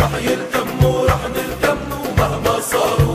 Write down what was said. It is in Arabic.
راح يلتموا راح نلتموا مهما صاروا